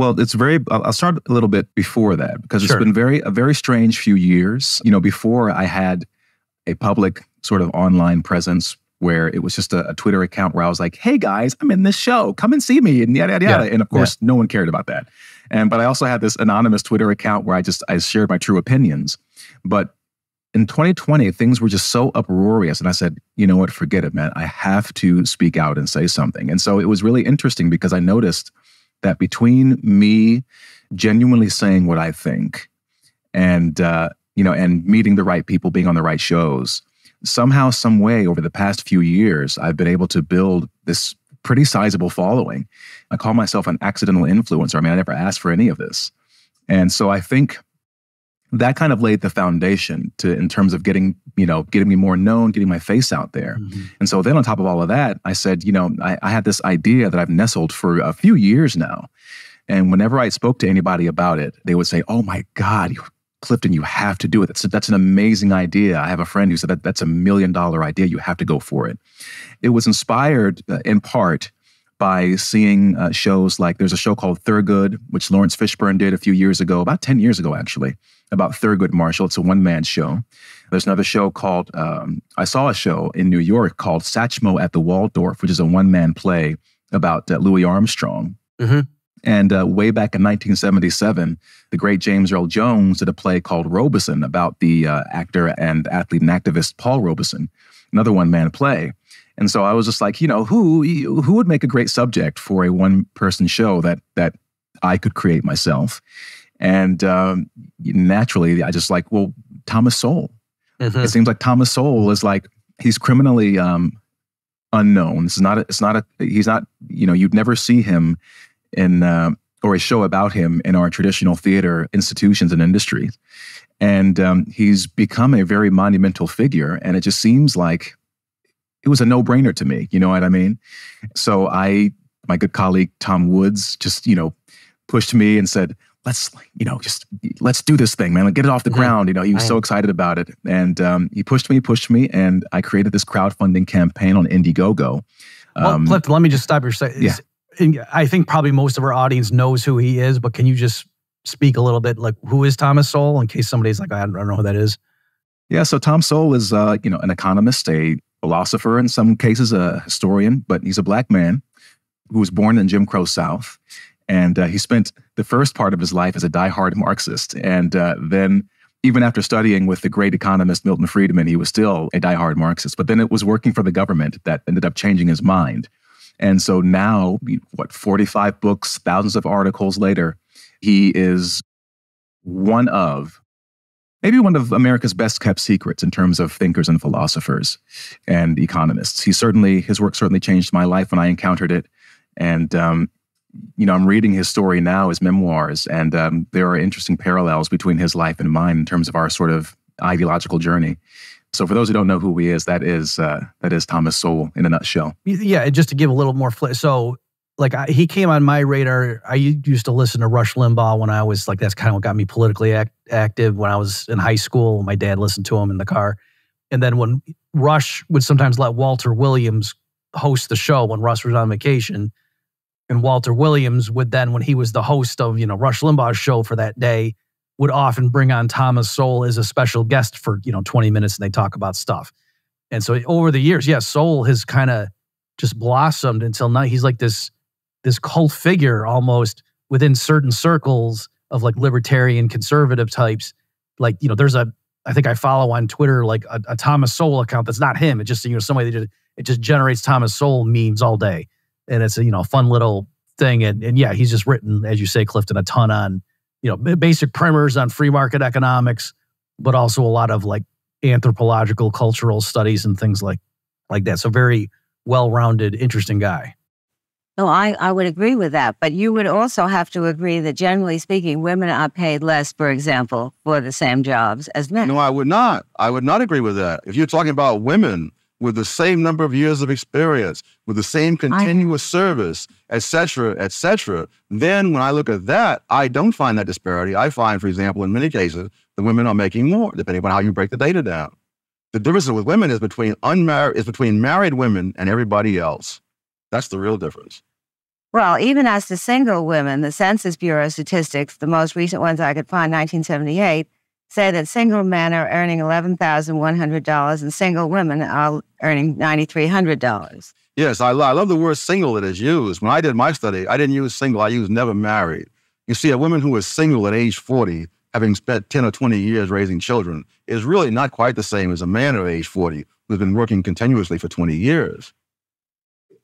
Well, it's very. I'll start a little bit before that because Sure. it's been very a very strange few years. You know, before I had a public sort of online presence where it was just a, a Twitter account where I was like, "Hey guys, I'm in this show. Come and see me," and yada yada yada. Yeah. And of course, no one cared about that. And but I also had this anonymous Twitter account where I just I shared my true opinions. But in 2020, things were just so uproarious, and I said, "You know what? Forget it, man. I have to speak out and say something." And so it was really interesting because I noticed that between me genuinely saying what I think and uh, you know and meeting the right people being on the right shows somehow some way over the past few years i've been able to build this pretty sizable following. I call myself an accidental influencer. I mean i never asked for any of this. And so i think that kind of laid the foundation to in terms of getting you know getting me more known getting my face out there and so then on top of all of that, I said, you know, I, I had this idea that I've nestled for a few years now. And whenever I spoke to anybody about it, they would say, oh my God, you, Clifton, you have to do it. That's, that's an amazing idea. I have a friend who said that that's a million dollar idea. You have to go for it. It was inspired uh, in part by seeing uh, shows like there's a show called Thurgood, which Laurence Fishburne did a few years ago, about 10 years ago, actually, about Thurgood Marshall. It's a one man show. There's another show called, um, I saw a show in New York called Satchmo at the Waldorf, which is a one man play about uh, Louis Armstrong. Mhm. And uh, way back in 1977, the great James Earl Jones did a play called Robeson about the uh, actor and athlete and activist Paul Robeson, another one man play. And so I was just like, you know, who who would make a great subject for a one person show that that I could create myself? And um, naturally, I just like, well, Thomas Sowell. Mhm. It seems like Thomas Sowell is like he's criminally um, unknown. It's not. A, it's not a. He's not. You know, you'd never see him in uh, or a show about him in our traditional theater institutions and industries. And um, he's become a very monumental figure, and it just seems like it was a no brainer to me. You know what I mean? So I, my good colleague Tom Woods, just you know, pushed me and said, "Let's, you know, just let's do this thing, man. Like, get it off the Mhm. ground." You know, he was so excited about it, and um, he pushed me, pushed me, and I created this crowdfunding campaign on Indiegogo. Well, Um, Clifton, let me just stop your second. Yeah. I think probably most of our audience knows who he is, but can you just speak a little bit like who is Thomas Sowell in case somebody's like, I don't know who that is? Yeah, so Tom Sowell is, uh, you know, an economist, a philosopher, in some cases a historian, but he's a black man who was born in Jim Crow South, and uh, he spent the first part of his life as a diehard Marxist, and uh, then even after studying with the great economist Milton Friedman, he was still a diehard Marxist. But then it was working for the government that ended up changing his mind, and so now, what, forty-five books, thousands of articles later, he is one of maybe one of America's best kept secrets in terms of thinkers and philosophers and economists. He certainly, his work certainly changed my life when I encountered it. And, um, you know, I'm reading his story now, his memoirs, and um, there are interesting parallels between his life and mine in terms of our sort of ideological journey. So, for those who don't know who he is, that is uh, that is Thomas Sowell in a nutshell. Yeah, just to give a little more fl- so like I, he came on my radar. I used to listen to Rush Limbaugh when I was like that's kind of what got me politically act- active when I was in high school. My dad listened to him in the car, and then when Rush would sometimes let Walter Williams host the show when Rush was on vacation, and Walter Williams would then when he was the host of you know Rush Limbaugh's show for that day would often bring on Thomas Sowell as a special guest for you know 20 minutes and they talk about stuff. And so over the years, yeah, Sowell has kind of just blossomed until now. He's like this this cult figure almost within certain circles of like libertarian conservative types. Like, you know, there's a I think I follow on Twitter like a, a Thomas Sowell account that's not him. It's just you know somebody that just, it just generates Thomas Sowell memes all day, and it's a you know fun little thing. And and yeah, he's just written as you say, Clifton, a ton on you know basic primers on free market economics, but also a lot of like anthropological cultural studies and things like like that. So very well-rounded, interesting guy. No, I, I would agree with that. But you would also have to agree that generally speaking, women are paid less, for example, for the same jobs as men. No, I would not. I would not agree with that. If you're talking about women with the same number of years of experience, with the same continuous service, et cetera, et cetera, then when I look at that, I don't find that disparity. I find, for example, in many cases, the women are making more, depending on how you break the data down. The difference with women is between unmarried is between married women and everybody else. That's the real difference. Well, even as to single women, the Census Bureau statistics, the most recent ones I could find, 1978, say that single men are earning $11,100 and single women are earning $9,300. Yes, I, I love the word single that is used. When I did my study, I didn't use single, I used never married. You see, a woman who is single at age 40, having spent 10 or 20 years raising children, is really not quite the same as a man at age 40 who's been working continuously for 20 years.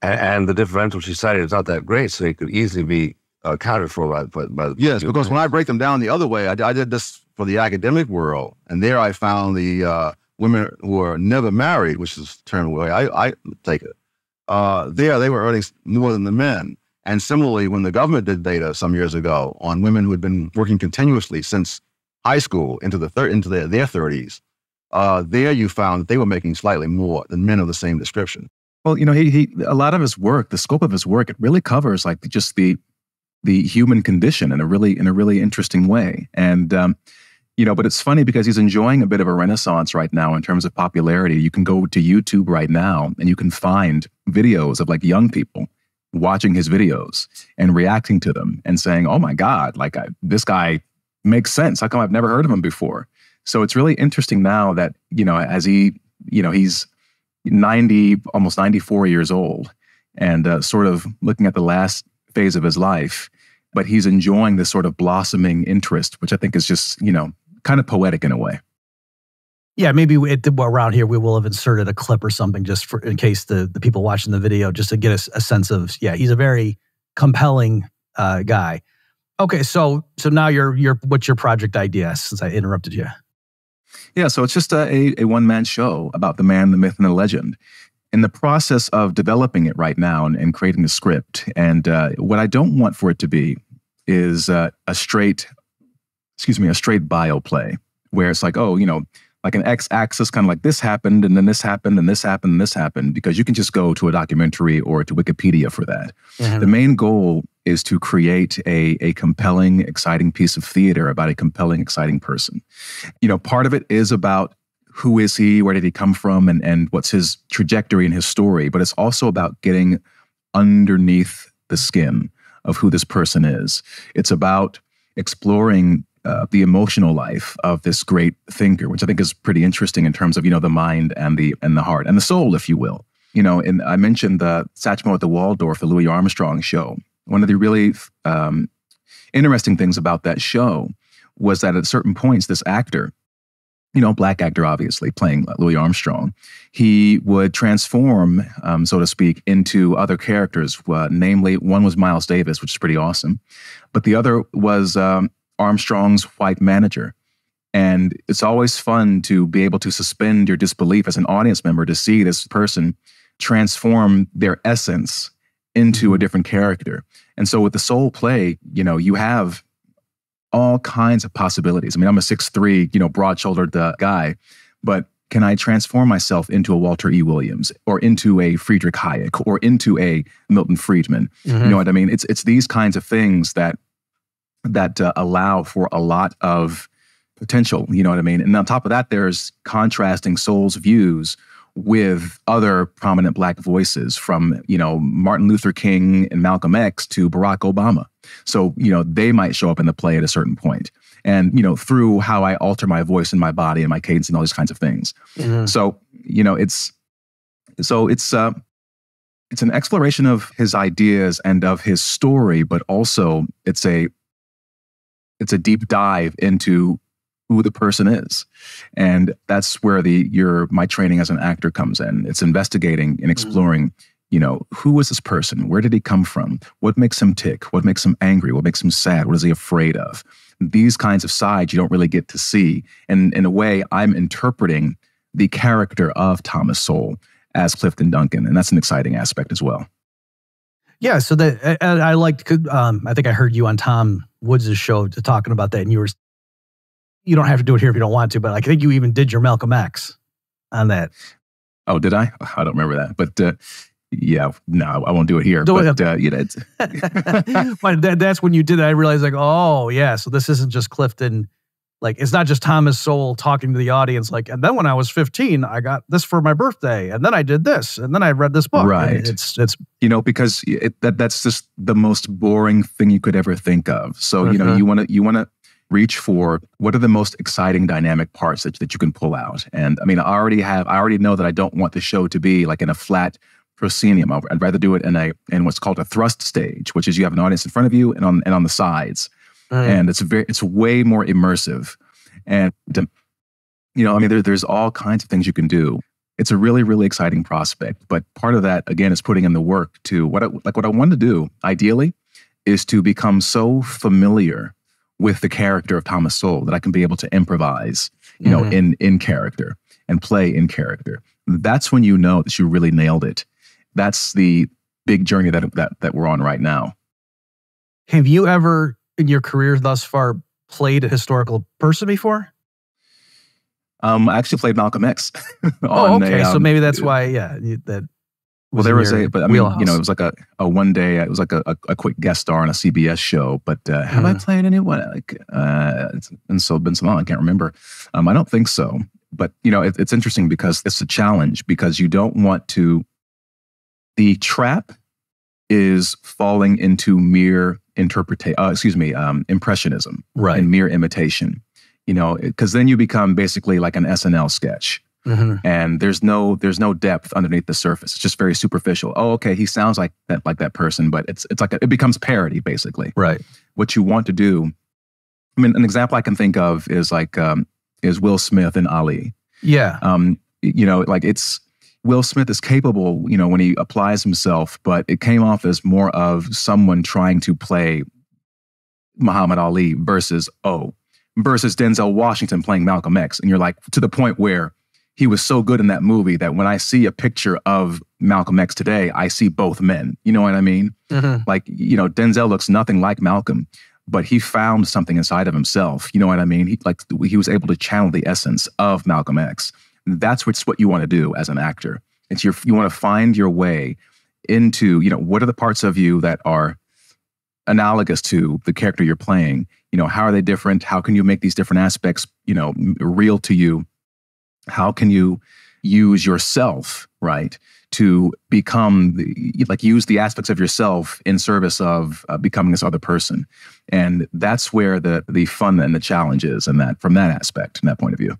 And, and the differential she cited is not that great, so it could easily be accounted for by, by, by Yes, because when I break them down the other way, I, I did this for the academic world, and there I found the uh, women who are never married, which is the term way I, I take it. Uh, there, they were earning more than the men. And similarly, when the government did data some years ago on women who had been working continuously since high school into the thir- into their, their 30s, uh, there you found that they were making slightly more than men of the same description. Well, you know, he, he a lot of his work, the scope of his work, it really covers like just the the human condition in a really in a really interesting way. And um, you know, but it's funny because he's enjoying a bit of a renaissance right now in terms of popularity. You can go to YouTube right now and you can find videos of like young people watching his videos and reacting to them and saying, "Oh my God, like I, this guy makes sense. How come I've never heard of him before?" So it's really interesting now that you know, as he, you know, he's ninety, almost ninety-four years old, and uh, sort of looking at the last phase of his life, but he's enjoying this sort of blossoming interest, which I think is just you know kind of poetic in a way. Yeah, maybe it, around here we will have inserted a clip or something just for in case the the people watching the video just to get us a, sense of yeah he's a very compelling uh, guy. Okay, so so now your your what's your project idea? Since I interrupted you. Yeah, so it's just a, a, a one man show about the man, the myth, and the legend. In the process of developing it right now and, and creating the script, and uh, what I don't want for it to be is uh, a straight, excuse me, a straight bio play where it's like, oh, you know, like an X axis, kind of like this happened, and then this happened, and this happened, and this happened, because you can just go to a documentary or to Wikipedia for that. The main goal is to create a, a compelling, exciting piece of theater about a compelling, exciting person. You know, part of it is about who is he, where did he come from, and, and what's his trajectory and his story, but it's also about getting underneath the skin of who this person is. It's about exploring uh, the emotional life of this great thinker, which I think is pretty interesting in terms of you know the mind and the and the heart and the soul, if you will. You know, and I mentioned the Satchmo at the Waldorf, the Louis Armstrong show. One of the really um, interesting things about that show was that at certain points, this actor, you know, black actor, obviously playing Louis Armstrong, he would transform, um, so to speak, into other characters. Uh, namely, one was Miles Davis, which is pretty awesome, but the other was um, Armstrong's white manager. And it's always fun to be able to suspend your disbelief as an audience member to see this person transform their essence into a different character. And so with the Sowell play, you know, you have all kinds of possibilities. I mean, I'm a six three, you know, broad shouldered uh, guy, but can I transform myself into a Walter E. Williams or into a Friedrich Hayek or into a Milton Friedman? You know what I mean? It's it's these kinds of things that that uh, allow for a lot of potential. You know what I mean? And on top of that, there's contrasting Sowell's views with other prominent black voices from you know Martin Luther King and Malcolm X to Barack Obama. So you know they might show up in the play at a certain point, and you know through how I alter my voice and my body and my cadence and all these kinds of things. Mhm. So you know it's so it's uh, it's an exploration of his ideas and of his story, but also it's a it's a deep dive into who the person is. And that's where the your my training as an actor comes in. It's investigating and exploring you know who is this person? Where did he come from? What makes him tick? What makes him angry? What makes him sad? What is he afraid of? These kinds of sides you don't really get to see. And in a way i'm interpreting the character of thomas sowell as clifton duncan. And that's an exciting aspect as well. Yeah, so that and I liked. Um, I think I heard you on Tom Woods' show to talking about that, and you were. You don't have to do it here if you don't want to, but I think you even did your Malcolm X on that. oh did i i don't remember that but uh, yeah no i won't do it here Do it. but uh, you know it's, but that, that's when you did it. I realized, like, oh yeah, so this isn't just Clifton Like it's not just Thomas Sowell talking to the audience. Like, and then when I was 15, I got this for my birthday, and then I did this, and then I read this book. And Right. It's it's you know because it, that that's just the most boring thing you could ever think of so you know you want to you want to reach for what are the most exciting dynamic parts that, that you can pull out. And i mean i already have i already know that i don't want the show to be like in a flat proscenium. I'd- rather do it in a in what's called a thrust stage which is you have an audience in front of you and on and on the sides. And it's very it's way more immersive. And you know i mean there, there's all kinds of things you can do. It's a really really exciting prospect. But part of that again is putting in the work to what I, like what i want to do ideally is to become so familiar with the character of thomas sowell that i can be able to improvise you know Mhm. in in character and play in character that's when you know that you really nailed it that's the big journey that that, that we're on right now Have you ever in your career thus far played a historical person before? um i actually played malcolm x oh, on a, okay. so um, maybe that's why. Yeah, you- that. Well, there was a, but I mean, you know, it was like a, a one day, it was like a, a, a quick guest star on a CBS show. But uh, have I played anyone? Like, uh, it's been so been so long, I can't remember. Um, I don't think so. But you know, it, it's interesting because it's a challenge because you don't want to. The trap is falling into mere interpretation. Uh, excuse me, um, impressionism right. and mere imitation. You know, because then you become basically like an SNL sketch Mhm. and there's no there's no depth underneath the surface. It's just very superficial. Oh, okay, he sounds like that like that person, but it's it's like a, it becomes parody basically. Right. What you want to do, I mean, an example I can think of is like um, is Will Smith and Ali. Yeah. Um, you know, like it's Will Smith is capable, you know, when he applies himself, but it came off as more of someone trying to play Muhammad Ali versus oh versus Denzel Washington playing Malcolm X, and you're like to the point where he was so good in that movie that when I see a picture of Malcolm X today, I see both men. You know what I mean? Mhm. Like, you know, Denzel looks nothing like Malcolm, but he found something inside of himself. You know what I mean? He like he was able to channel the essence of Malcolm X. That's what's what you want to do as an actor. It's your you want to find your way into, you know, what are the parts of you that are analogous to the character you're playing? You know, how are they different? How can you make these different aspects, you know, real to you? How can you use yourself, right? to become the, like use the aspects of yourself in service of uh, becoming this other person and that's where the the fun and the challenge is and that from that aspect and that point of view